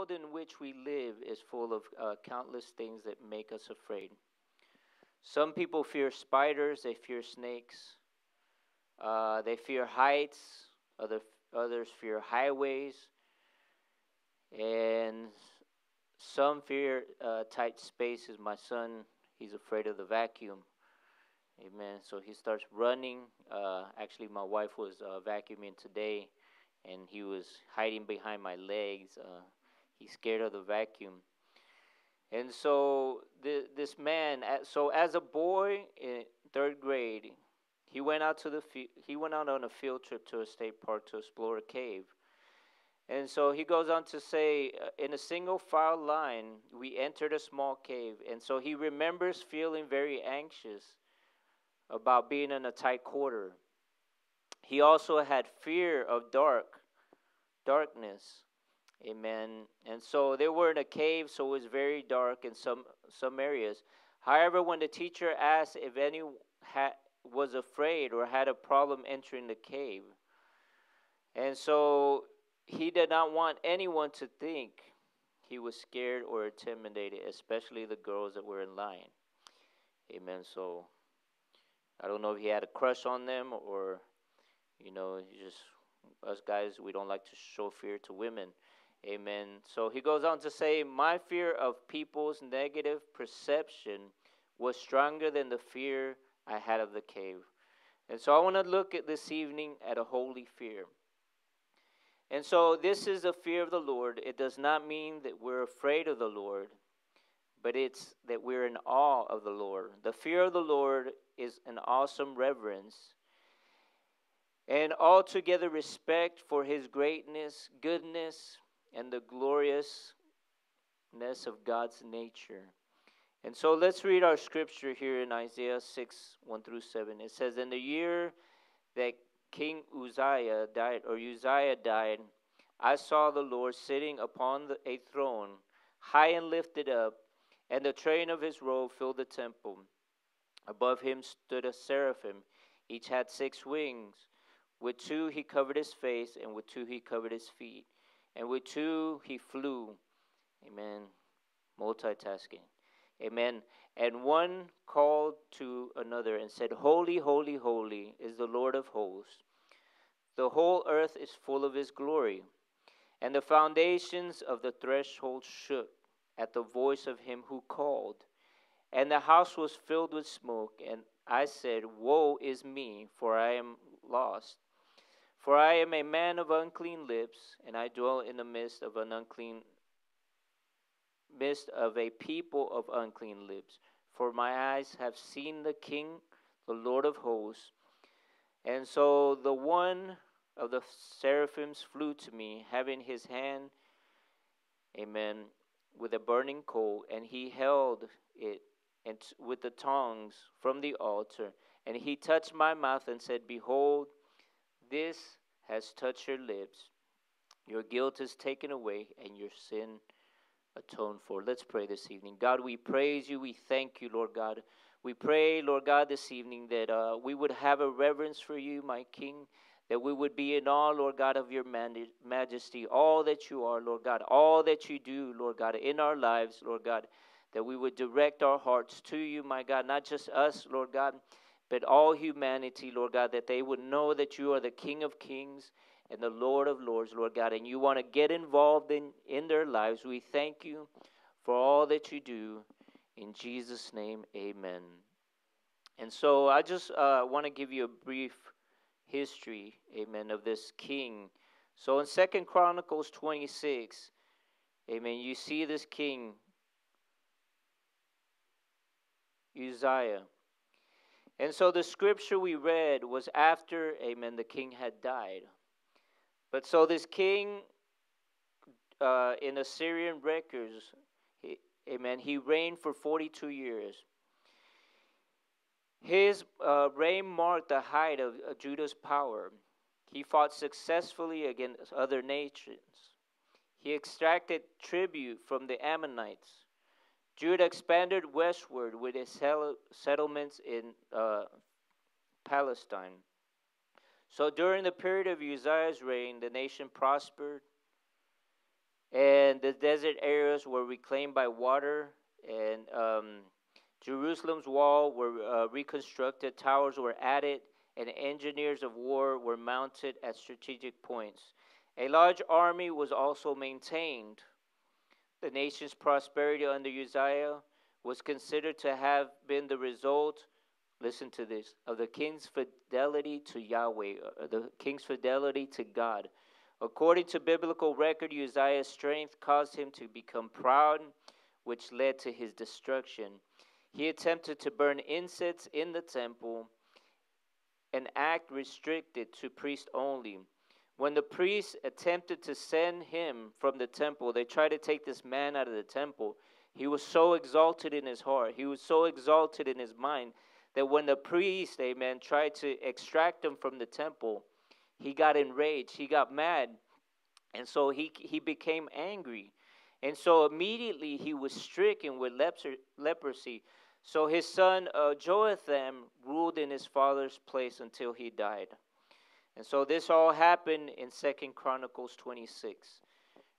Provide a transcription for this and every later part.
world in which we live is full of uh, countless things that make us afraid. Some people fear spiders, they fear snakes, uh, they fear heights, other, others fear highways, and some fear uh, tight spaces. My son, he's afraid of the vacuum. Amen. So he starts running. Uh, actually, my wife was uh, vacuuming today, and he was hiding behind my legs. Uh, he's scared of the vacuum. And so the, this man, so as a boy in third grade, he went out to the he went out on a field trip to a state park to explore a cave. And so he goes on to say, uh, in a single file line, we entered a small cave. And so he remembers feeling very anxious about being in a tight quarter. He also had fear of dark, darkness. Amen. And so they were in a cave, so it was very dark in some some areas. However, when the teacher asked if any had, was afraid or had a problem entering the cave, and so he did not want anyone to think he was scared or intimidated, especially the girls that were in line. Amen. So I don't know if he had a crush on them or, you know, just us guys, we don't like to show fear to women. Amen. So he goes on to say, My fear of people's negative perception was stronger than the fear I had of the cave. And so I want to look at this evening at a holy fear. And so this is the fear of the Lord. It does not mean that we're afraid of the Lord, but it's that we're in awe of the Lord. The fear of the Lord is an awesome reverence and altogether respect for his greatness, goodness, and the gloriousness of God's nature. And so let's read our scripture here in Isaiah 6 1 through 7. It says, In the year that King Uzziah died, or Uzziah died, I saw the Lord sitting upon the, a throne, high and lifted up, and the train of his robe filled the temple. Above him stood a seraphim. Each had six wings. With two he covered his face, and with two he covered his feet, and with two he flew. Amen. Multitasking. Amen. And one called to another and said, Holy, holy, holy is the Lord of hosts. The whole earth is full of his glory. And the foundations of the threshold shook at the voice of him who called. And the house was filled with smoke. And I said, Woe is me, for I am lost. For I am a man of unclean lips, and I dwell in the midst of an unclean midst of a people of unclean lips. For my eyes have seen the King, the Lord of hosts. And so the one of the seraphims flew to me, having his hand, amen, with a burning coal, and he held it and with the tongs from the altar. And he touched my mouth and said, Behold, this has touched your lips. Your guilt is taken away, and your sin atoned for. Let's pray this evening. God, we praise you. We thank you, Lord God. We pray, Lord God, this evening that uh, we would have a reverence for you, my King, that we would be in awe, Lord God, of your majesty, all that you are, Lord God, all that you do, Lord God, in our lives, Lord God, that we would direct our hearts to you, my God, not just us, Lord God, but all humanity, Lord God, that they would know that you are the King of kings and the Lord of Lords, Lord God, and you want to get involved in, in their lives. We thank you for all that you do. In Jesus' name, amen. And so I just uh, want to give you a brief history, amen, of this king. So in Second Chronicles 26, amen, you see this king, Uzziah. And so the scripture we read was after, amen, the king had died. But so this king uh, in Assyrian records, he, amen, he reigned for 42 years. His uh, reign marked the height of uh, Judah's power. He fought successfully against other nations. He extracted tribute from the Ammonites. Judah expanded westward with its settlements in uh, Palestine. So during the period of Uzziah's reign, the nation prospered, and the desert areas were reclaimed by water, and um, Jerusalem's wall were uh, reconstructed, towers were added, and engineers of war were mounted at strategic points. A large army was also maintained. The nation's prosperity under Uzziah was considered to have been the result, listen to this, of the king's fidelity to Yahweh, uh, the king's fidelity to God. According to biblical record, Uzziah's strength caused him to become proud, which led to his destruction. He attempted to burn incense in the temple, an act restricted to priests only. When the priests attempted to send him from the temple, they tried to take this man out of the temple. He was so exalted in his heart, he was so exalted in his mind that when the priest, amen, tried to extract him from the temple, he got enraged, he got mad, and so he, he became angry. And so immediately he was stricken with leprosy. So his son uh, Jotham ruled in his father's place until he died. And so this all happened in Second Chronicles 26.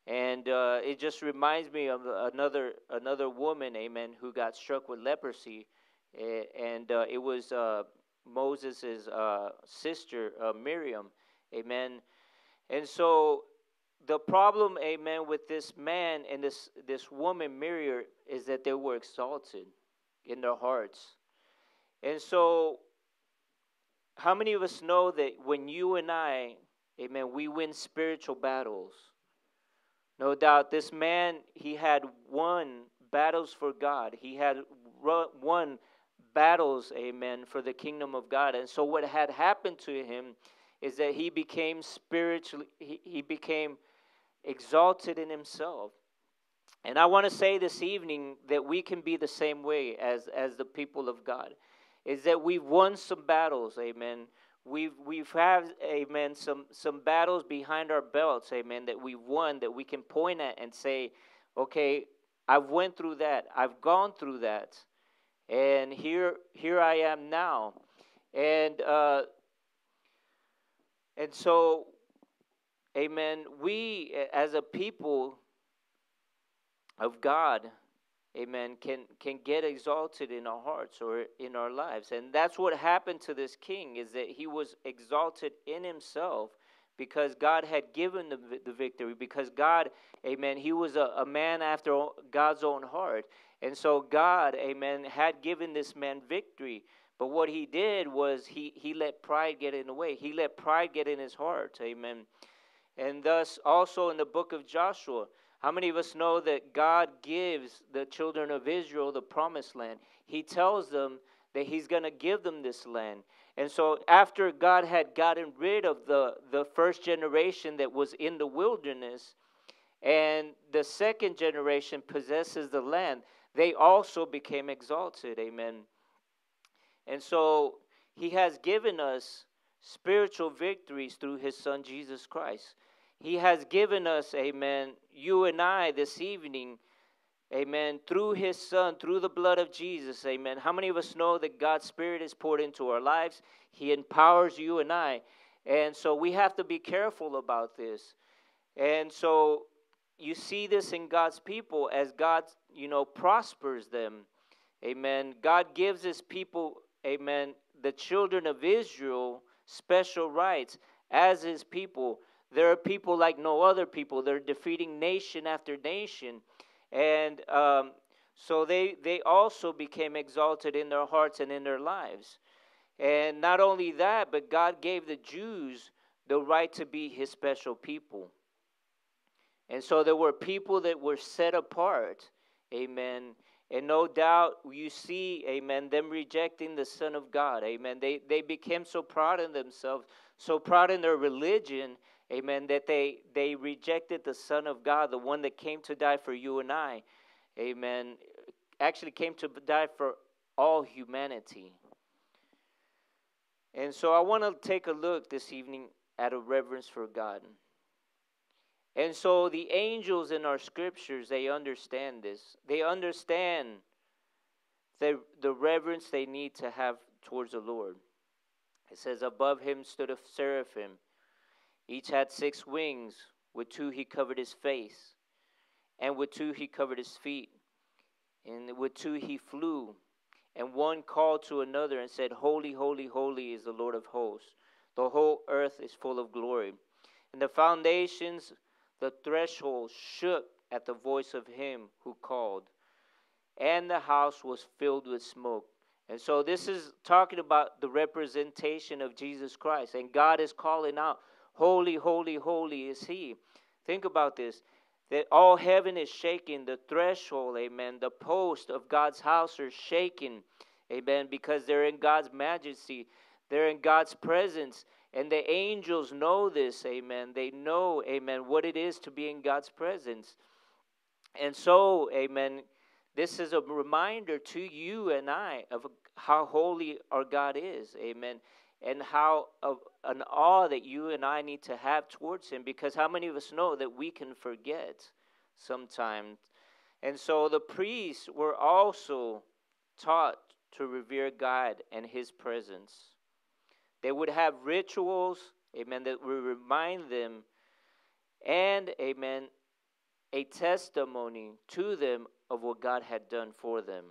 And uh, it just reminds me of another another woman, amen, who got struck with leprosy, and uh, it was uh, Moses' uh, sister uh, Miriam, amen. And so the problem, amen, with this man and this this woman Miriam is that they were exalted in their hearts, and so how many of us know that when you and I, amen, we win spiritual battles? No doubt, this man, he had won battles for God. He had won battles, amen, for the kingdom of God. And so, what had happened to him is that he became spiritually, he, he became exalted in himself. And I want to say this evening that we can be the same way as, as the people of God. Is that we've won some battles, amen. We've we've had, amen, some some battles behind our belts, amen, that we've won that we can point at and say, okay, I've went through that, I've gone through that, and here here I am now, and uh, and so, amen. We as a people of God amen, can, can get exalted in our hearts or in our lives. And that's what happened to this king, is that he was exalted in himself because God had given the, the victory, because God, amen, he was a, a man after God's own heart. And so God, amen, had given this man victory. But what he did was he, he let pride get in the way. He let pride get in his heart. Amen. And thus, also in the book of Joshua, how many of us know that God gives the children of Israel the promised land? He tells them that He's going to give them this land. And so, after God had gotten rid of the, the first generation that was in the wilderness, and the second generation possesses the land, they also became exalted. Amen. And so, He has given us spiritual victories through His Son Jesus Christ. He has given us, amen, you and I this evening, amen, through His Son, through the blood of Jesus, amen. How many of us know that God's Spirit is poured into our lives? He empowers you and I. And so we have to be careful about this. And so you see this in God's people as God, you know, prospers them. Amen. God gives his people, amen, the children of Israel special rights as his people. There are people like no other people. They're defeating nation after nation. And um, so they, they also became exalted in their hearts and in their lives. And not only that, but God gave the Jews the right to be his special people. And so there were people that were set apart. Amen. And no doubt you see, amen, them rejecting the Son of God. Amen. They, they became so proud in themselves, so proud in their religion, Amen. That they, they rejected the Son of God, the one that came to die for you and I. Amen. Actually came to die for all humanity. And so I want to take a look this evening at a reverence for God. And so the angels in our scriptures, they understand this. They understand the, the reverence they need to have towards the Lord. It says, Above him stood a seraphim. Each had six wings, with two he covered his face, and with two he covered his feet, and with two he flew. And one called to another and said, Holy, holy, holy is the Lord of hosts. The whole earth is full of glory. And the foundations, the threshold shook at the voice of him who called, and the house was filled with smoke. And so this is talking about the representation of Jesus Christ. And God is calling out, Holy, holy, holy is He. Think about this that all heaven is shaking, the threshold, amen. The post of God's house are shaking, amen, because they're in God's majesty, they're in God's presence. And the angels know this, amen. They know, amen, what it is to be in God's presence. And so, amen, this is a reminder to you and I of how holy our God is, amen, and how of an awe that you and I need to have towards Him because how many of us know that we can forget sometimes? And so the priests were also taught to revere God and His presence. They would have rituals, amen, that would remind them, and, amen, a testimony to them of what God had done for them.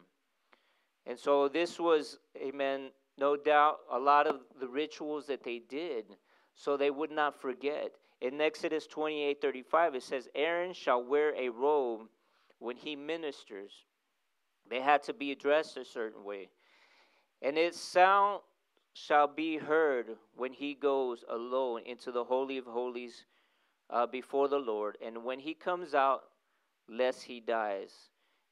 And so this was, amen, no doubt a lot of the rituals that they did so they would not forget. In Exodus 28 35, it says, Aaron shall wear a robe when he ministers. They had to be dressed a certain way. And its sound shall be heard when he goes alone into the Holy of Holies uh, before the Lord. And when he comes out, lest he dies.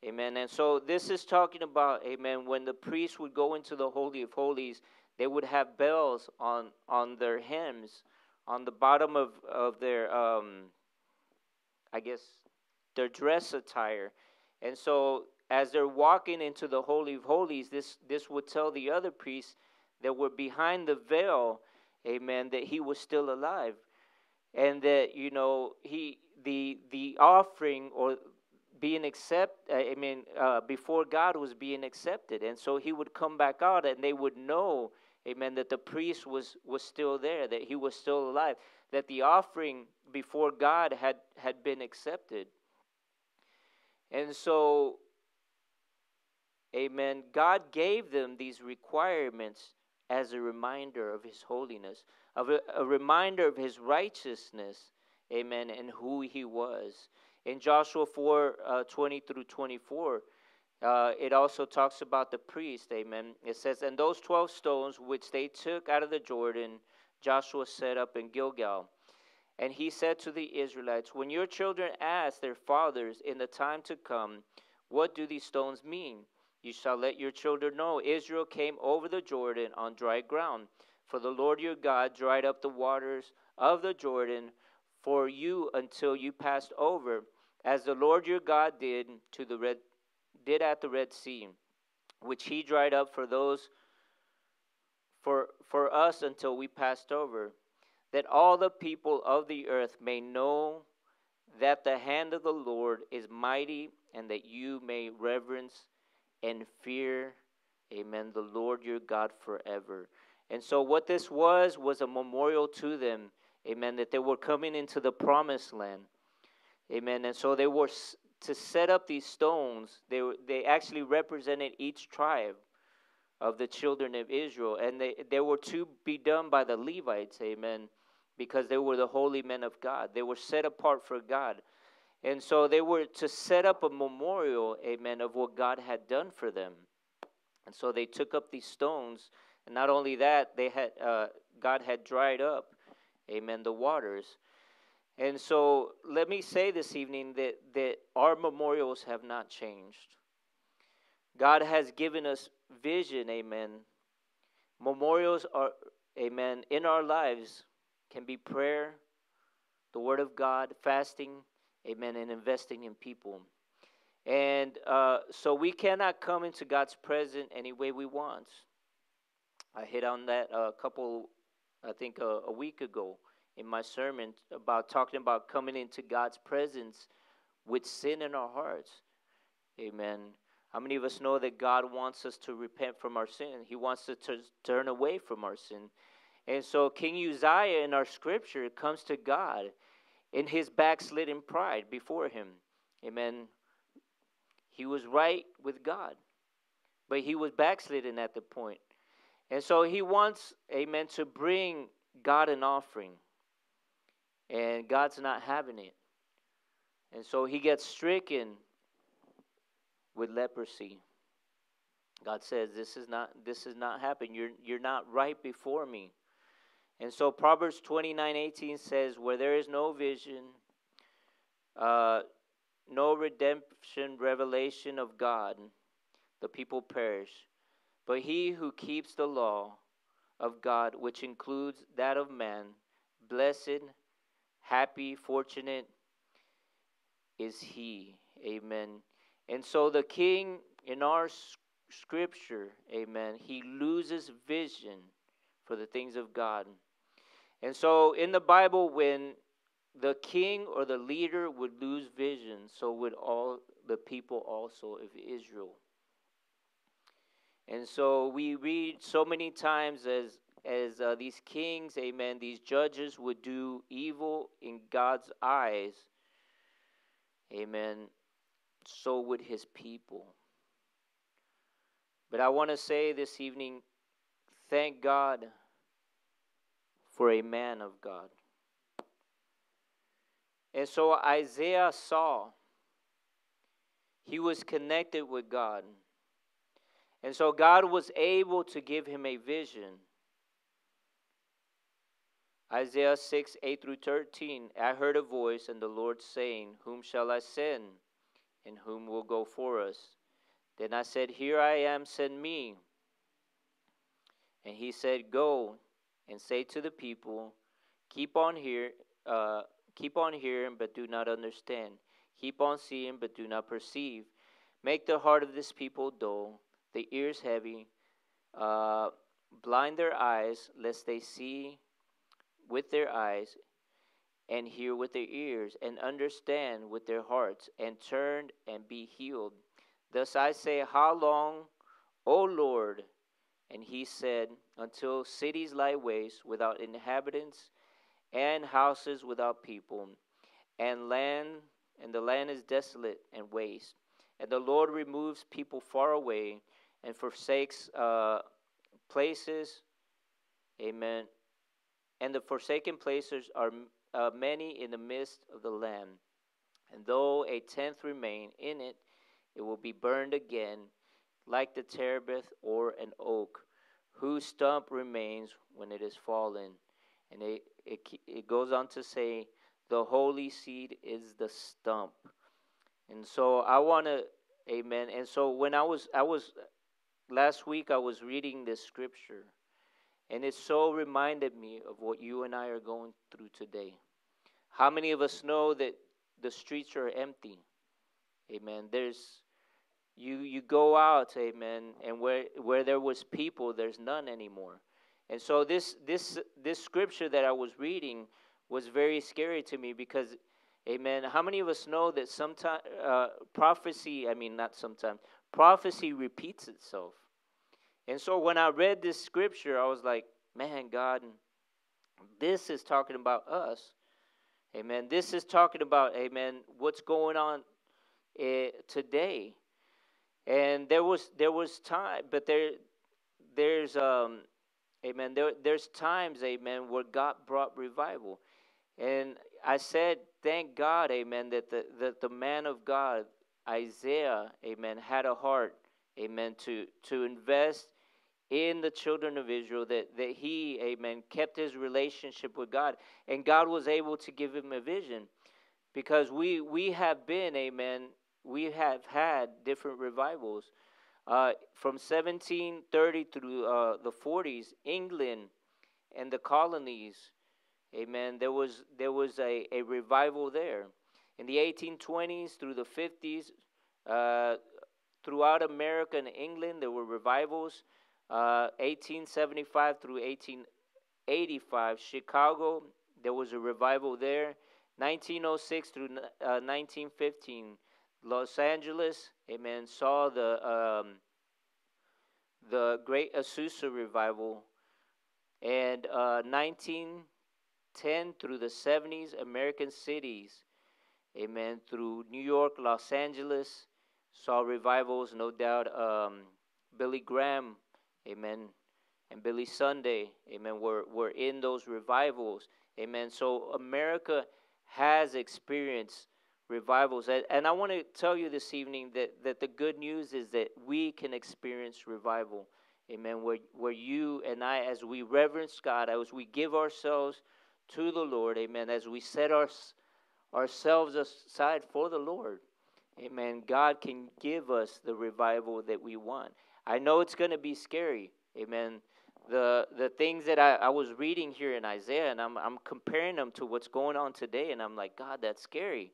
Amen. And so this is talking about, amen, when the priest would go into the Holy of Holies, they would have bells on, on their hems, on the bottom of, of their, um, I guess, their dress attire. And so as they're walking into the Holy of Holies, this, this would tell the other priests that were behind the veil, amen, that he was still alive. And that, you know, he the the offering or being accept i mean uh, before god was being accepted. And so he would come back out and they would know amen that the priest was was still there that he was still alive that the offering before god had had been accepted. And so amen god gave them these requirements as a reminder of his holiness of a, a reminder of his righteousness amen and who he was in Joshua 4 uh, 20 through 24, uh, it also talks about the priest, amen. It says, And those 12 stones which they took out of the Jordan, Joshua set up in Gilgal. And he said to the Israelites, When your children ask their fathers in the time to come, What do these stones mean? You shall let your children know Israel came over the Jordan on dry ground. For the Lord your God dried up the waters of the Jordan for you until you passed over as the Lord your God did to the red did at the Red Sea, which he dried up for those for for us until we passed over, that all the people of the earth may know that the hand of the Lord is mighty, and that you may reverence and fear, amen, the Lord your God forever. And so, what this was was a memorial to them, amen, that they were coming into the promised land. Amen. And so they were to set up these stones. They they actually represented each tribe of the children of Israel, and they they were to be done by the Levites. Amen. Because they were the holy men of God. They were set apart for God. And so they were to set up a memorial, amen, of what God had done for them. And so they took up these stones, and not only that, they had uh, God had dried up, amen, the waters. And so let me say this evening that, that our memorials have not changed. God has given us vision, amen. Memorials are, amen, in our lives can be prayer, the Word of God, fasting, amen, and investing in people. And uh, so we cannot come into God's presence any way we want. I hit on that a couple, I think, a, a week ago in my sermon about talking about coming into God's presence with sin in our hearts. Amen. How many of us know that God wants us to repent from our sin? He wants us to turn away from our sin. And so King Uzziah in our scripture comes to God in his backslidden pride before him. amen, he was right with God, but he was backslidden at the point. And so he wants, amen, to bring God an offering. And God's not having it. And so he gets stricken with leprosy. God says, This is not this is not happening. You're you're not right before me. And so Proverbs 29 18 says, Where there is no vision, uh, no redemption, revelation of God, the people perish. But he who keeps the law of God, which includes that of man, blessed, happy, fortunate is he. Amen. And so the king in our scripture, amen, he loses vision for the things of God. And so in the Bible, when the king or the leader would lose vision, so would all the people also of Israel. And so we read so many times as as uh, these kings, amen, these judges would do evil in God's eyes, amen, so would his people. But I want to say this evening, thank God for a man of God. And so Isaiah saw, he was connected with God. And so God was able to give him a vision. Isaiah 6, 8 through 13. I heard a voice, and the Lord saying, Whom shall I send? And whom will go for us? Then I said, Here I am, send me. And he said, Go and say to the people, Keep on here, uh, keep on hearing, but do not understand. Keep on seeing, but do not perceive. Make the heart of this people dull, the ears heavy, uh, blind their eyes, lest they see with their eyes, and hear with their ears, and understand with their hearts, and turn and be healed. Thus I say, How long, O Lord? And he said, Until cities lie waste without inhabitants, and houses without people, and land and the land is desolate and waste. And the Lord removes people far away and forsakes uh, places. Amen. And the forsaken places are uh, many in the midst of the land. And though a tenth remain in it, it will be burned again, like the terebinth or an oak, whose stump remains when it is fallen. And it, it, it goes on to say, the holy seed is the stump. And so I want to, amen. And so when I was, I was, last week I was reading this scripture, and it so reminded me of what you and I are going through today. How many of us know that the streets are empty? Amen. There's you you go out, amen, and where where there was people, there's none anymore. And so this this this scripture that I was reading was very scary to me because amen, how many of us know that sometimes uh, prophecy, I mean not sometimes, prophecy repeats itself. And so when I read this scripture, I was like, man, God, this is talking about us. Amen. This is talking about, amen, what's going on uh, today and there was there was time but there there's um amen there there's times amen where god brought revival and i said thank god amen that the that the man of god isaiah amen had a heart amen to to invest in the children of Israel that, that he, amen, kept his relationship with God. And God was able to give him a vision. Because we we have been, amen, we have had different revivals. Uh, from 1730 through uh, the 40s, England and the colonies, amen, there was, there was a, a revival there. In the 1820s through the 50s, uh, throughout America and England, there were revivals. 1875 uh, through 1885, Chicago, there was a revival there. 1906 through 1915, uh, Los Angeles, amen, saw the um, the Great Azusa revival, and uh, 1910 through the 70s, American cities, amen, through New York, Los Angeles, saw revivals, no doubt. Um, Billy Graham, amen, and Billy Sunday, amen, We were, were in those revivals, amen. So America has experienced revivals. And, and I want to tell you this evening that, that the good news is that we can experience revival. Amen. Where, where you and I, as we reverence God, as we give ourselves to the Lord, amen, as we set our, ourselves aside for the Lord, amen, God can give us the revival that we want. I know it's going to be scary, amen. The, the things that I, I was reading here in Isaiah, and I'm, I'm comparing them to what's going on today, and I'm like, God, that's scary.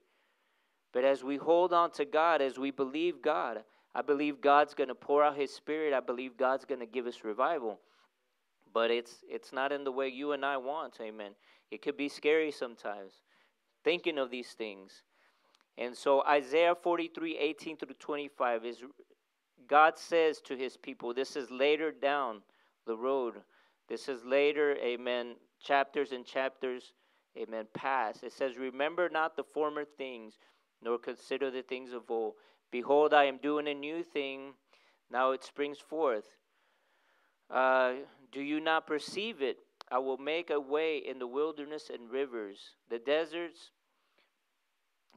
But as we hold on to God, as we believe God, I believe God's going to pour out His Spirit. I believe God's going to give us revival. But it's it's not in the way you and I want. Amen. It could be scary sometimes, thinking of these things. And so Isaiah 43, 18 through 25 is God says to his people, this is later down the road. This is later, amen, chapters and chapters, amen, past. It says, Remember not the former things, nor consider the things of old. Behold, I am doing a new thing, now it springs forth. Uh, do you not perceive it? I will make a way in the wilderness and rivers. The deserts,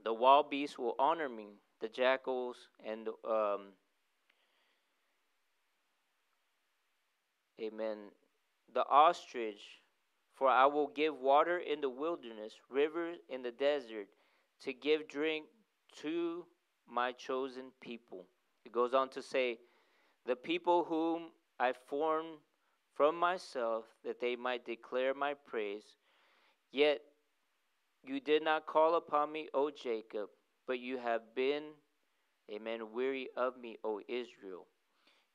the wild beasts will honor me, the jackals and um, Amen. The ostrich, for I will give water in the wilderness, rivers in the desert, to give drink to my chosen people. It goes on to say, The people whom I formed from myself, that they might declare my praise. Yet you did not call upon me, O Jacob, but you have been, amen, weary of me, O Israel.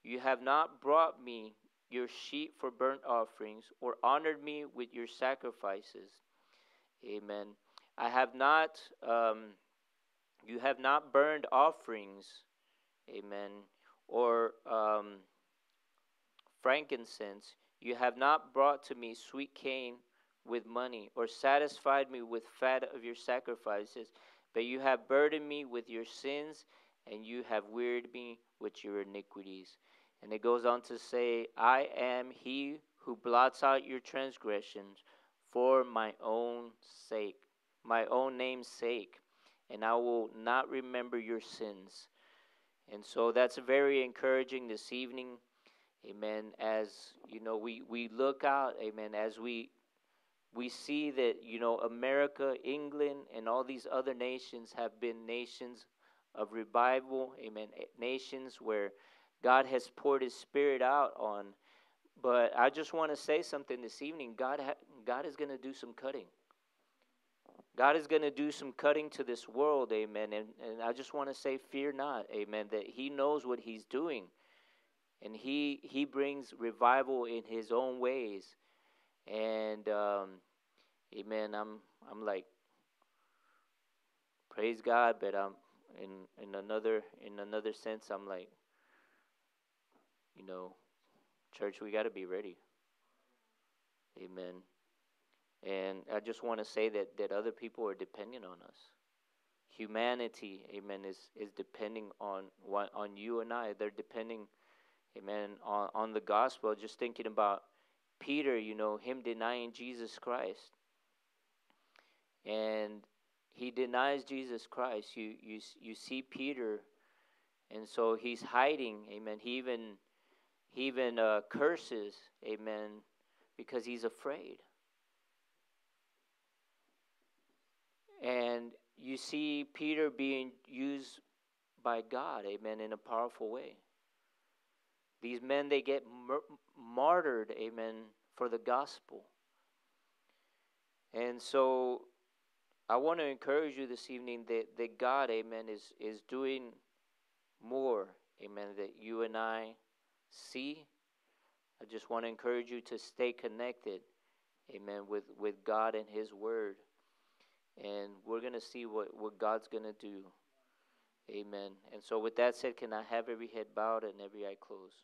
You have not brought me your sheep for burnt offerings, or honored me with your sacrifices. Amen. I have not um, you have not burned offerings, amen, or um, frankincense. You have not brought to me sweet cane with money, or satisfied me with fat of your sacrifices, but you have burdened me with your sins, and you have wearied me with your iniquities. And it goes on to say, I am he who blots out your transgressions for my own sake, my own name's sake and I will not remember your sins. And so that's very encouraging this evening. Amen. As you know, we, we look out, amen, as we we see that, you know, America, England, and all these other nations have been nations of revival, amen, nations where God has poured his spirit out on. But I just want to say something this evening. God ha- God is going to do some cutting. God is going to do some cutting to this world, amen. And, and I just want to say, fear not, amen, that He knows what He's doing. And He, he brings revival in His own ways. And, um, amen, I'm, I'm like, praise God, but I'm, in, in, another, in another sense, I'm like, you know, church, we got to be ready. Amen. And I just want to say that, that other people are depending on us. Humanity, amen, is, is depending on on you and I. They're depending, amen, on, on the gospel. Just thinking about Peter, you know, him denying Jesus Christ. And he denies Jesus Christ. You you you see Peter, and so he's hiding. Amen. He even he even uh, curses. Amen, because he's afraid. And you see Peter being used by God, amen, in a powerful way. These men, they get martyred, amen, for the gospel. And so I want to encourage you this evening that, that God, amen, is, is doing more, amen, that you and I see. I just want to encourage you to stay connected, amen, with, with God and His Word and we're going to see what, what God's going to do. Amen. And so, with that said, can I have every head bowed and every eye closed?